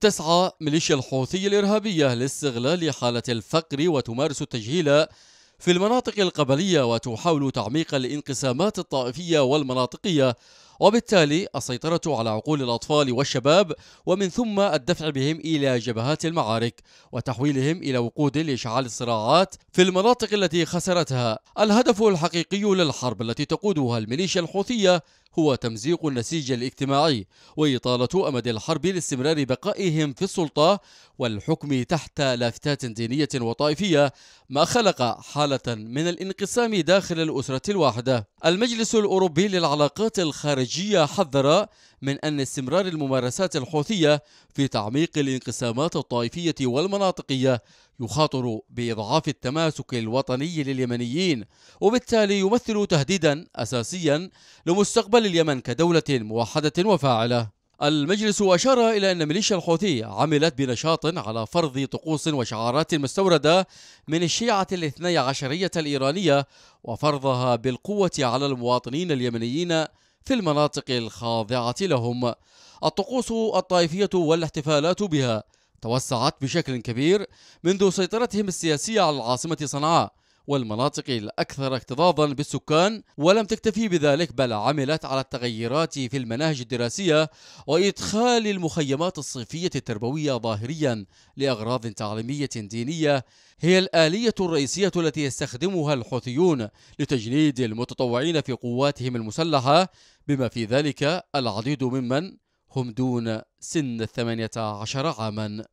تسعى ميليشيا الحوثي الإرهابية لاستغلال حالة الفقر وتمارس التجهيل في المناطق القبلية وتحاول تعميق الانقسامات الطائفية والمناطقية وبالتالي السيطرة على عقول الأطفال والشباب ومن ثم الدفع بهم إلى جبهات المعارك وتحويلهم إلى وقود لإشعال الصراعات في المناطق التي خسرتها. الهدف الحقيقي للحرب التي تقودها الميليشيا الحوثية هو تمزيق النسيج الاجتماعي وإطالة أمد الحرب لاستمرار بقائهم في السلطة والحكم تحت لافتات دينية وطائفية ما خلق حالة من الانقسام داخل الأسرة الواحدة. المجلس الأوروبي للعلاقات الخارجية حذر من أن استمرار الممارسات الحوثية في تعميق الانقسامات الطائفية والمناطقية يخاطر بإضعاف التماسك الوطني لليمنيين وبالتالي يمثل تهديدا أساسيا لمستقبل اليمن كدولة موحدة وفاعلة. المجلس أشار إلى أن ميليشيا الحوثي عملت بنشاط على فرض طقوس وشعارات مستوردة من الشيعة الاثني عشرية الإيرانية وفرضها بالقوة على المواطنين اليمنيين في المناطق الخاضعة لهم. الطقوس الطائفية والاحتفالات بها توسعت بشكل كبير منذ سيطرتهم السياسية على العاصمة صنعاء. والمناطق الأكثر اكتظاظا بالسكان ولم تكتفي بذلك بل عملت على التغيرات في المناهج الدراسية وإدخال المخيمات الصيفية التربوية ظاهريا لأغراض تعليمية دينية هي الآلية الرئيسية التي يستخدمها الحوثيون لتجنيد المتطوعين في قواتهم المسلحة بما في ذلك العديد ممن هم دون سن الثمانية عشر عاما.